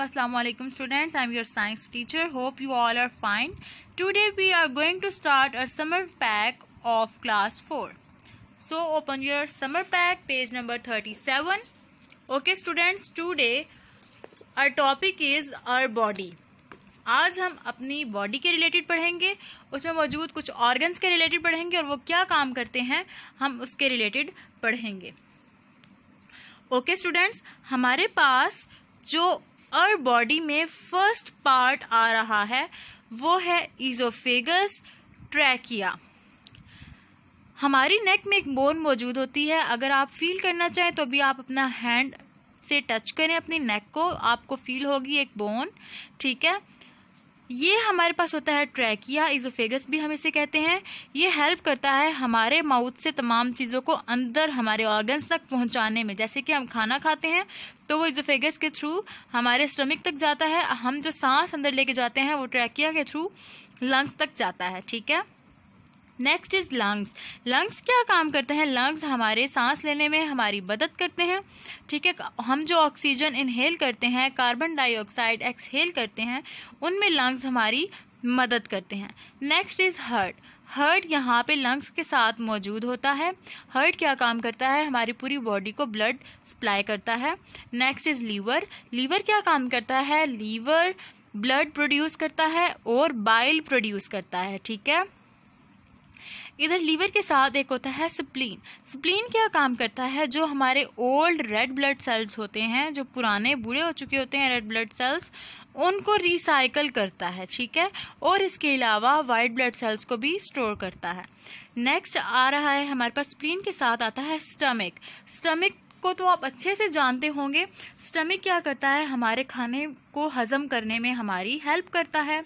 Aslam students I am your science teacher hope you all are fine today we are going to start uh summer pack of class four so open your summer pack page number thirty seven okay students today our topic is our body आज हम अपनी body के related पढ़ेंगे। उसमें मौजूद कुछ organs के related पढ़ेंगे और वो क्या काम करते हैं हम उसके रिलेटेड पढ़ेंगे। ओके okay, स्टूडेंट्स हमारे पास जो अर बॉडी में फ़र्स्ट पार्ट आ रहा है, वो है इजोफेगस ट्रैकिया हमारी नेक में एक बोन मौजूद होती है। अगर आप फील करना चाहें तो भी आप अपना हैंड से टच करें अपनी नेक को। आपको फील होगी एक बोन ठीक है? ये हमारे पास होता है ट्रैकिया इजोफेगस भी हम इसे कहते हैं। ये हेल्प करता है हमारे माउथ से तमाम चीज़ों को अंदर हमारे ऑर्गन्स तक पहुँचाने में। जैसे कि हम खाना खाते हैं तो वो इजोफेगस के थ्रू हमारे स्टमक तक जाता है। हम जो सांस अंदर लेके जाते हैं, वो ट्रैकिया के थ्रू लंग्स तक जाता है, ठीक है? नेक्स्ट इज़ लंग्स लंग्स क्या काम करते हैं? लंग्स हमारे सांस लेने में हमारी मदद करते हैं। ठीक है? हम जो ऑक्सीजन इनहेल करते हैं कार्बन डाइऑक्साइड एक्सहेल करते हैं, उनमें लंग्स हमारी मदद करते हैं। नेक्स्ट इज़ हर्ट हर्ट यहाँ पे लंग्स के साथ मौजूद होता है। हर्ट क्या काम करता है? हमारी पूरी बॉडी को ब्लड सप्लाई करता है। नेक्स्ट इज़ लीवर लीवर क्या काम करता है? लीवर ब्लड प्रोड्यूस करता है और बाइल प्रोड्यूस करता है। ठीक है? इधर लीवर के साथ एक होता है स्प्लीन। स्प्लीन क्या काम करता है? जो हमारे ओल्ड रेड ब्लड सेल्स होते हैं, जो पुराने बूढ़े हो चुके होते हैं रेड ब्लड सेल्स, उनको रिसाइकल करता है, ठीक है? और इसके अलावा वाइट ब्लड सेल्स को भी स्टोर करता है। नेक्स्ट आ रहा है, हमारे पास स्प्लीन के साथ आता है स्टमक स्टमक को तो आप अच्छे से जानते होंगे। स्टमक क्या करता है? हमारे खाने को हजम करने में हमारी हेल्प करता है।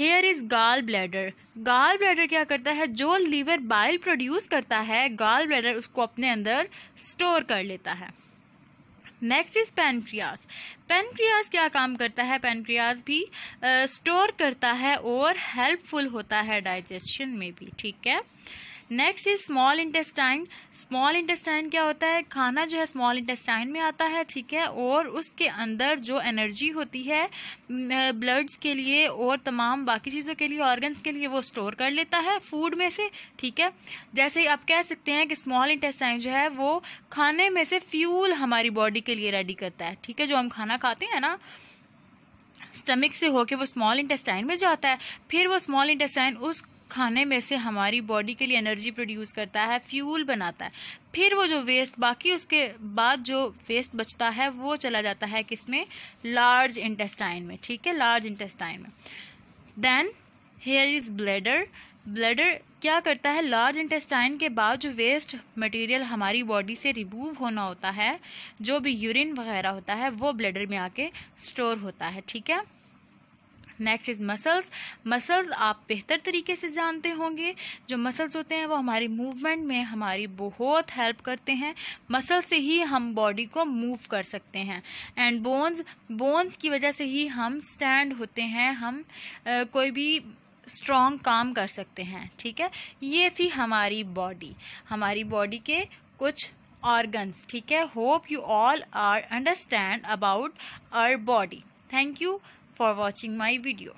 Here is gall bladder gall bladder क्या करता है? जो लीवर बाइल प्रोड्यूस करता है गाल ब्लैडर उसको अपने अंदर स्टोर कर लेता है। नेक्स्ट इज़ पेनक्रियास पेनक्रियास क्या काम करता है? पेनक्रियास भी स्टोर uh, करता है और हेल्पफुल होता है डाइजेशन में भी ठीक है? Next is small intestine small intestine क्या होता है? खाना जो है स्मॉल इंटेस्टाइन में आता है, ठीक है? और उसके अंदर जो एनर्जी होती है ब्लड्स के लिए और तमाम बाकी चीज़ों के लिए ऑर्गन्स के लिए वो स्टोर कर लेता है फ़ूड में से, ठीक है? जैसे आप कह सकते हैं कि स्मॉल इंटेस्टाइन जो है वो खाने में से फ्यूल हमारी बॉडी के लिए रेडी करता है, ठीक है? जो हम खाना खाते हैं ना स्टमक से होके वो स्मॉल इंटेस्टाइन में जाता है। फिर वो स्मॉल इंटेस्टाइन उस खाने में से हमारी बॉडी के लिए एनर्जी प्रोड्यूस करता है फ्यूल बनाता है। फिर वो जो वेस्ट बाकी उसके बाद जो वेस्ट बचता है, वो चला जाता है किसमें? लार्ज इंटेस्टाइन में, ठीक है? लार्ज इंटेस्टाइन में। Then here is bladder bladder क्या करता है? लार्ज इंटेस्टाइन के बाद जो वेस्ट मटेरियल हमारी बॉडी से रिमूव होना होता है, जो भी यूरिन वगैरह होता है, वो ब्लडर में आके स्टोर होता है, ठीक है? नेक्स्ट इज़ मसल्स मसल्स आप बेहतर तरीके से जानते होंगे। जो मसल्स होते हैं वो हमारी मूवमेंट में हमारी बहुत हेल्प करते हैं। मसल से ही हम बॉडी को मूव कर सकते हैं। एंड बोन्स बोन्स की वजह से ही हम स्टैंड होते हैं। हम आ, कोई भी स्ट्रॉन्ग काम कर सकते हैं। ठीक है? ये थी हमारी बॉडी हमारी बॉडी के कुछ ऑर्गन्स ठीक है? Hope you all are understand about our body thank you for watching my video.